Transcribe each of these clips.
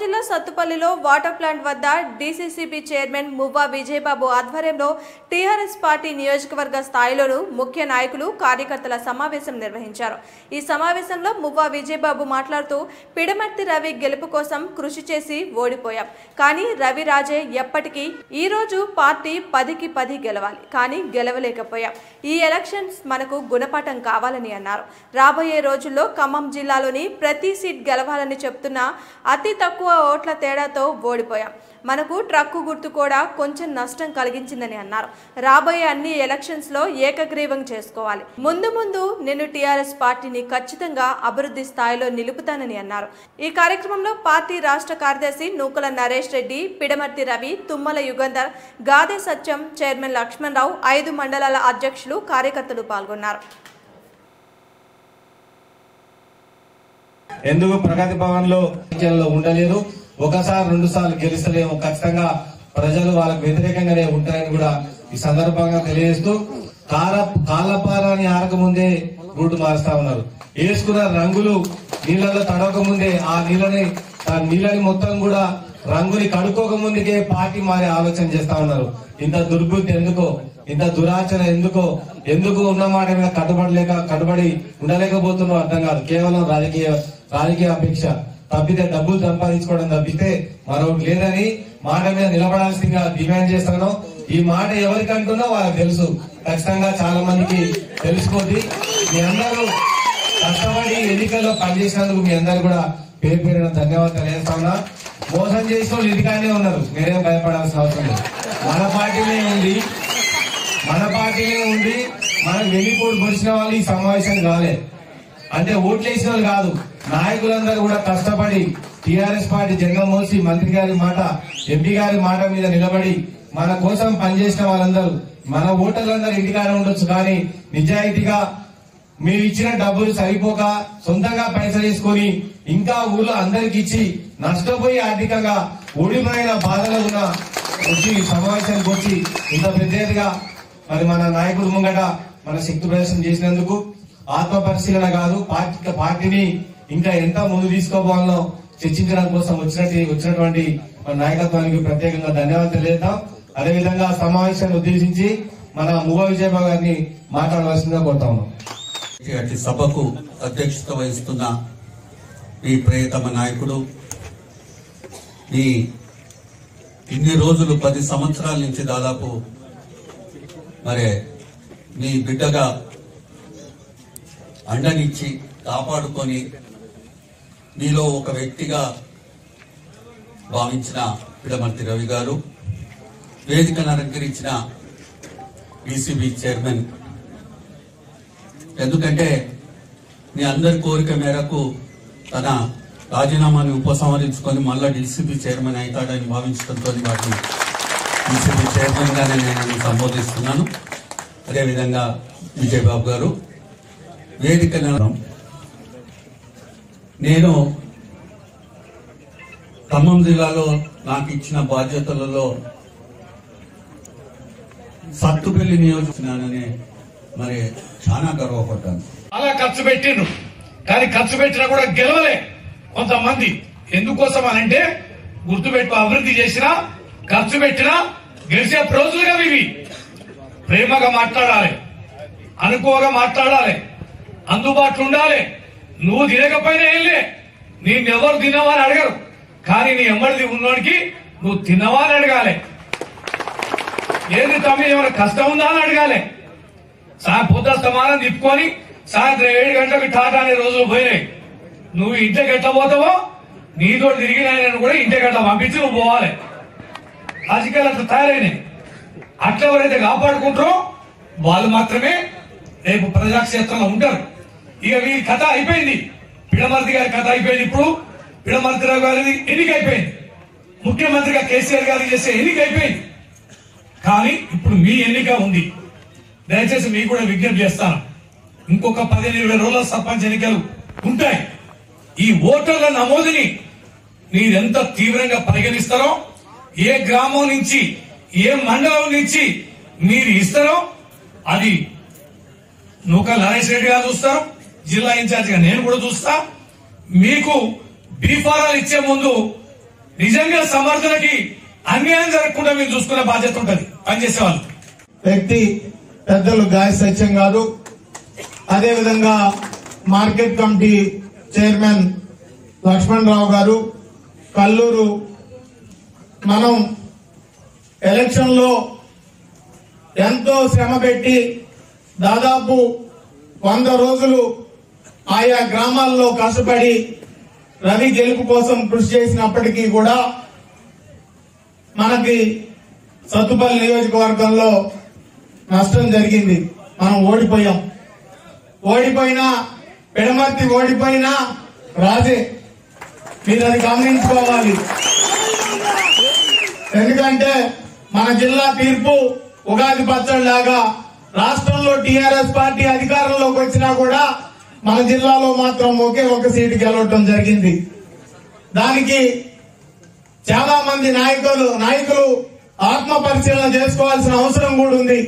జిల్లా సత్తుపల్లిలో water plant వద్ద డీసీసీబీ చైర్మన్ మువ్వా విజయబాబు ఆధ్వర్యంలో టీఆర్ఎస్ పార్టీ నియోజకవర్గ స్థాయిలోనూ ముఖ్య నాయకులు కార్యకర్తల సమావేశం నిర్వహించారు. ఈ సమావేశంలో మువ్వా విజయబాబు మాట్లాడుతూ పిడమర్తి రవి గెలుపు కోసం కృషి చేసి ఓడిపోయాం. కానీ రవి రాజే ఎప్పటికీ ఈ రోజు పార్టీ పదికి పది గెలవాలి. కానీ గెలవలేకపోయాం. ఈ ఎలక్షన్స్ మనకు గుణపాఠం కావాలని అన్నారు. రాబోయే రోజుల్లో ఖమ్మం జిల్లాలోని ప్రతి సీట్ గెలవాలని చెప్తున్న అతి తక్కువ ఓట్ల తేడాతో ఓడిపోయాం. మనకు ట్రక్కు గుర్తు కూడా కొంచెం నష్టం కలిగించిందని అన్నారు. రాబోయే అన్ని ఎలక్షన్స్లో ఏకగ్రీవం చేసుకోవాలి. ముందు ముందు నేను టీఆర్ఎస్ పార్టీని ఖచ్చితంగా అభివృద్ధి స్థాయిలో నిలుపుతానని అన్నారు. ఈ కార్యక్రమంలో పార్టీ రాష్ట్ర కార్యదర్శి నూకల నరేష్ రెడ్డి పిడమర్తి రవి తుమ్మల యుగంధర్ గాదే సత్యం చైర్మన్ లక్ష్మణరావు ఐదు మండలాల అధ్యక్షులు కార్యకర్తలు పాల్గొన్నారు. ఎందుకు ప్రగతి భవన్లో ఉండలేరు ఒకసారి రెండు సార్లు గెలిస్తలేము. ఖచ్చితంగా ప్రజలు వాళ్ళకు వ్యతిరేకంగానే ఉంటారని కూడా ఈ సందర్భంగా తెలియజేస్తూ కార కాలపారాన్ని ఆరక ముందే రూటు మారుస్తా ఉన్నారు. వేసుకున్న రంగులు నీళ్ళలో తడవక ముందే ఆ నీళ్ళని ఆ నీళ్ళని మొత్తం కూడా రంగుని కడుక్కోక ముందుకే పార్టీ మారే ఆలోచన చేస్తా ఉన్నారు. ఇంత దుర్బుద్ధి ఎందుకో? ఇంత దురాచరణ ఎందుకో? ఎందుకు ఉన్న మాట మీద కట్టుబడలేక కట్టుబడి ఉండలేకపోతున్నావు అర్థం కాదు. కేవలం రాజకీయ రాజకీయ అపేక్ష. తప్పితే డబ్బులు సంపాదించుకోవడం తప్పితే మరొకటి లేదని మాట మీద నిలబడాల్సిందిగా డిమాండ్ చేస్తాను. ఈ మాట ఎవరికి అంటున్నా వాళ్ళకి తెలుసు. ఖచ్చితంగా చాలా మందికి తెలుసుకోండి మీ అందరూ కష్టపడి ఎన్నికల్లో పనిచేసినందుకు మీ అందరు కూడా పేరు పేరున ధన్యవాదాలు తెలియజేస్తా ఉన్నా. మోసం చేసిన వాళ్ళు ఉన్నారు. మీరేం భయపడాల్సిన అవసరం లేదు. మన పార్టీనే ఉంది. మన పార్టీనే ఉంది. మనకు వెన్నిపోటు పొడిచిన వాళ్ళు ఈ సమావేశం కాలేదు అంటే ఓట్లు వేసిన వాళ్ళు కాదు. నాయకులందరూ కూడా కష్టపడి టిఆర్ఎస్ పార్టీ జెండా మోసి మంత్రి గారి మాట ఎంపీ గారి మాట మీద నిలబడి మన కోసం పనిచేసిన వాళ్ళందరూ మన ఓటర్లందరూ ఇంటికానే ఉండొచ్చు కానీ నిజాయితీగా మీరు ఇచ్చిన డబ్బులు సరిపోక సొంతంగా పైసలు వేసుకొని ఇంకా ఊర్లో అందరికి ఇచ్చి నష్టపోయి ఆర్థికంగా ఊడిమైన బాధలో ఉన్న వచ్చి సమావేశానికి వచ్చి ఇంత పెద్దగా మరి మన నాయకుడు ముంగట మన శక్తి ప్రదర్శన చేసినందుకు ఆత్మ పరిశీలన కాదు పార్టీ పార్టీని ఇంకా ఎంత ముందు తీసుకోవాలో చర్చించడం కోసం వచ్చినట్టు వచ్చినటువంటి మన నాయకత్వానికి ప్రత్యేకంగా ధన్యవాదాలు తెలియజేద్దాం. అదేవిధంగా సమావేశాన్ని ఉద్దేశించి మన మువ విజయబాబు గారిని మాట్లాడవలసిందిగా కోరుతా ఉన్నాం సభకు అధ్యక్షత వహిస్తున్న ఈ ప్రియతమ నాయకుడు మీ ఇన్ని రోజులు పది సంవత్సరాల నుంచి దాదాపు మరి మీ బిడ్డగా అండనిచ్చి కాపాడుకొని మీలో ఒక వ్యక్తిగా భావించిన పిడమర్తి రవి గారు వేదికను అలంకరించిన ఈసీబీ చైర్మన్. ఎందుకంటే మీ అందరి కోరిక మేరకు తన రాజీనామాని ఉపసంహరించుకొని మళ్ళా డీసీబీ చైర్మన్ అవుతాడని భావించడంతో వాటిని డీసీబీ చైర్మన్ గానే నేను సంబోధిస్తున్నాను. అదేవిధంగా విజయబాబు గారు వేదిక నేను ఖమ్మం జిల్లాలో నాకు ఇచ్చిన బాధ్యతలలో సత్తుపల్లి నియోజకవర్గానని మరి చాలా గర్వపడ్డాను. చాలా ఖర్చు పెట్టిండ్రు. కానీ ఖర్చు పెట్టినా కూడా గెలవలే కొంతమంది. ఎందుకోసం అని అంటే గుర్తుపెట్టు అభివృద్ధి చేసినా ఖర్చు పెట్టినా గెలిచే రోజులుగా ఇవి. ప్రేమగా మాట్లాడాలి అనుకోగా మాట్లాడాలి అందుబాటులో ఉండాలి. నువ్వు తినకపోయినా వెళ్ళే నేనెవరు తినవా అని అడగరు. కానీ నీ ఎమ్మడిది ఉన్నోడికి నువ్వు తినవా అని అడగాలి. ఏది తమ్మి ఏమైనా కష్టం ఉందా అని అడగాలి. సాయం పొద్దు తిప్పుకొని సాయంత్రం ఏడు గంటలకు టాటా అనే రోజులు పోయినాయి. నువ్వు ఇంటికి ఎట్లా పోతావో? నీతో తిరిగిన ఆయన కూడా ఇంటికి ఎట్లా పంపించి నువ్వు పోవాలి. రాజకీయాలు అట్లా తయారైనాయి. అట్లా ఎవరైతే కాపాడుకుంటారో వాళ్ళు మాత్రమే రేపు ప్రజాక్షేత్రంలో ఉంటారు. ఇక వీరి కథ అయిపోయింది. పిడమర్తి గారి కథ అయిపోయింది ఇప్పుడు. పిడమర్తిరావు గారి గారిది ఎన్నిక అయిపోయింది ముఖ్యమంత్రిగా కేసీఆర్ గారు చేసే ఎన్నిక అయిపోయింది కానీ ఇప్పుడు మీ ఎన్నిక ఉంది. దయచేసి మీకు కూడా విజ్ఞప్తి చేస్తాను. ఇంకొక పదిహేను ఇరవై రోజుల సర్పంచ్ ఎన్నికలు ఉంటాయి. ఈ ఓటర్ల నమోదుని మీరెంత తీవ్రంగా పరిగణిస్తారో ఏ గ్రామం నుంచి ఏ మండలం నుంచి మీరు ఇస్తారో అది నూక నరేష్ రెడ్డి గారు చూస్తారు. జిల్లా ఇన్ఛార్జిగా నేను కూడా చూస్తా. మీకు బీఫారాలు ఇచ్చే ముందు నిజంగా సమర్థులకి అన్యాయం జరగకుండా మీరు చూసుకునే బాధ్యత ఉంటుంది. పనిచేసే వాళ్ళు వ్యక్తి పెద్దలు గాయ సత్యం గారు అదేవిధంగా market committee chairman Lakshman Rao garu Kallur మనం ఎలక్షన్లో ఎంతో శ్రమ పెట్టి దాదాపు వంద రోజులు ఆయా గ్రామాల్లో కష్టపడి రవి గెలుపు కోసం కృషి చేసినప్పటికీ కూడా మనకి సత్తుపల్లి నియోజకవర్గంలో నష్టం జరిగింది. మనం ఓడిపోయాం. ఓడిపోయినా పిడమర్తి ఓడిపోయినా రాజే. మీరు అది గమనించుకోవాలి. ఎందుకంటే మన జిల్లా తీర్పు ఉగాది పచ్చడిలాగా రాష్ట్రంలో టీఆర్ఎస్ పార్టీ అధికారంలోకి వచ్చినా కూడా మన జిల్లాలో మాత్రం ఒకే ఒక సీటు గెలవటం జరిగింది. దానికి చాలా మంది నాయకులు నాయకులు ఆత్మ పరిశీలన చేసుకోవాల్సిన అవసరం కూడా ఉంది.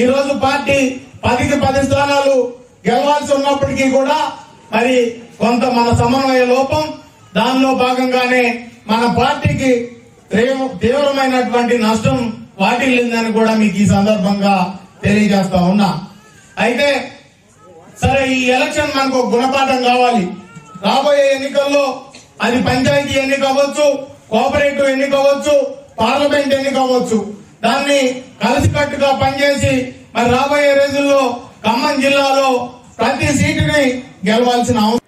ఈ రోజు పార్టీ పదికి పది స్థానాలు గెలవాల్సి ఉన్నప్పటికీ కూడా మరి కొంత మన సమన్వయ లోపం దానిలో భాగంగానే మన పార్టీకి తీవ్రమైనటువంటి నష్టం వాటిల్లిందని కూడా మీకు ఈ సందర్భంగా తెలియజేస్తా ఉన్నా. అయితే సరే ఈ ఎలక్షన్ మనకు గుణపాఠం కావాలి. రాబోయే ఎన్నికల్లో అది పంచాయతీ ఎన్నిక అవ్వచ్చు కోఆపరేటివ్ ఎన్నిక అవ్వచ్చు పార్లమెంట్ ఎన్నిక అవ్వచ్చు. దాన్ని కలిసికట్టుగా పనిచేసి మరి రాబోయే రోజుల్లో ఖమ్మం జిల్లాలో ప్రతి సీటుని గెలవాల్సిన అవసరం.